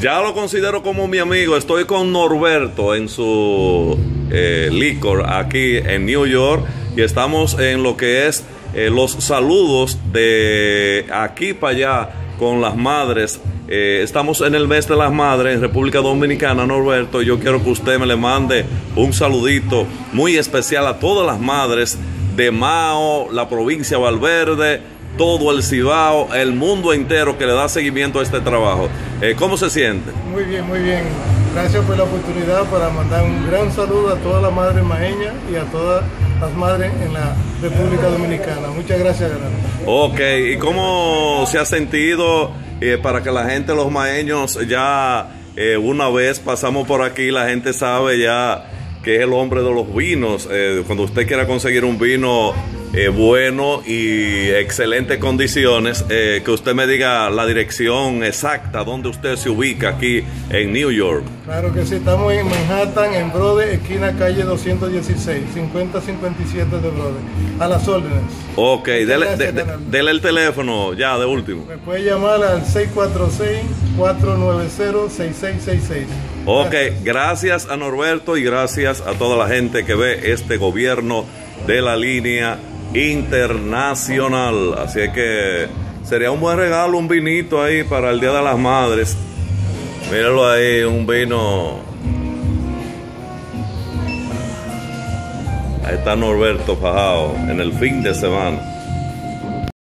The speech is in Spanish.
Ya lo considero como mi amigo. Estoy con Norberto en su eh, licor aquí en New York y estamos en lo que es eh, los saludos de aquí para allá con las madres. Eh, estamos en el mes de las madres en República Dominicana, Norberto. Yo quiero que usted me le mande un saludito muy especial a todas las madres de Mao, la provincia de Valverde, todo el Cibao, el mundo entero que le da seguimiento a este trabajo. Eh, ¿Cómo se siente? Muy bien, muy bien. Gracias por la oportunidad para mandar un gran saludo a todas las madres maeñas y a todas las madres en la República Dominicana. Muchas gracias, Gerardo. Ok, ¿y cómo se ha sentido eh, para que la gente, los maeños, ya eh, una vez pasamos por aquí, la gente sabe ya que es el hombre de los vinos. Eh, cuando usted quiera conseguir un vino eh, bueno y excelentes condiciones, eh, que usted me diga la dirección exacta donde usted se ubica aquí en New York. Claro que sí, estamos en Manhattan, en Brode, esquina calle 216, 5057 de Brode. A las órdenes. Ok, dele, gracias, de- de- Fernando. dele el teléfono ya de último. Me puede llamar al 646-490-6666. Ok, Gracias. gracias a Norberto y gracias a toda la gente que ve este gobierno de la línea internacional. Así es que sería un buen regalo, un vinito ahí para el Día de las Madres. Míralo ahí, un vino. Ahí está Norberto Fajao en el fin de semana.